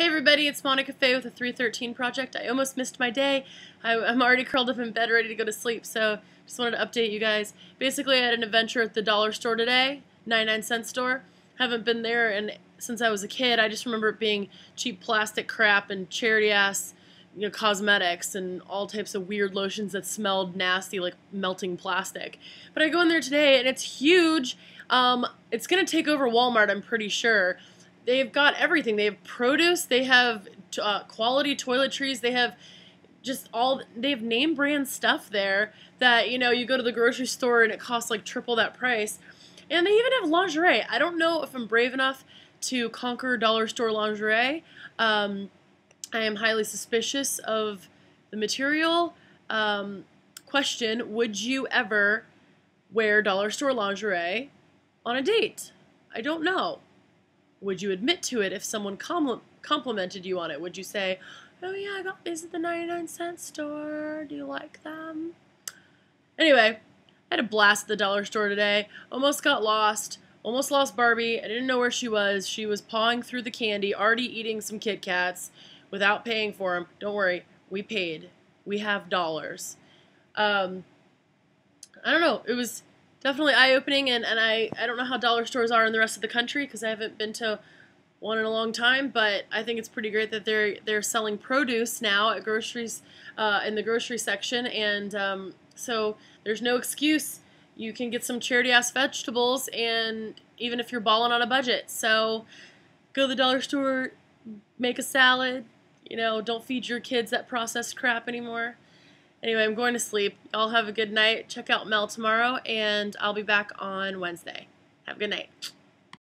Hey everybody, it's Monica Faye with the 313 Project. I almost missed my day. I, am already curled up in bed ready to go to sleep, so just wanted to update you guys. Basically, I had an adventure at the dollar store today, 99 cent store. Haven't been there and since I was a kid. I just remember it being cheap plastic crap and charity ass you know, cosmetics and all types of weird lotions that smelled nasty like melting plastic. But I go in there today and it's huge. Um, it's going to take over Walmart, I'm pretty sure they've got everything. They have produce. They have uh, quality toiletries. They have just all. They have name brand stuff there that you know you go to the grocery store and it costs like triple that price. And they even have lingerie. I don't know if I'm brave enough to conquer dollar store lingerie. Um, I am highly suspicious of the material. Um, question Would you ever wear dollar store lingerie on a date? I don't know. Would you admit to it if someone com complimented you on it? Would you say, oh yeah, I got these at the 99 cent store. Do you like them? Anyway, I had a blast at the dollar store today. Almost got lost. Almost lost Barbie. I didn't know where she was. She was pawing through the candy, already eating some Kit Kats without paying for them. Don't worry, we paid. We have dollars. Um, I don't know. It was definitely eye opening, and, and I, I don't know how dollar stores are in the rest of the country because I haven't been to one in a long time, but I think it's pretty great that they're they're selling produce now at groceries uh, in the grocery section, and um, so there's no excuse. You can get some charity ass vegetables, and even if you're balling on a budget, so go to the dollar store, make a salad. You know, don't feed your kids that processed crap anymore. Anyway, I'm going to sleep. Y'all have a good night. Check out Mel tomorrow, and I'll be back on Wednesday. Have a good night.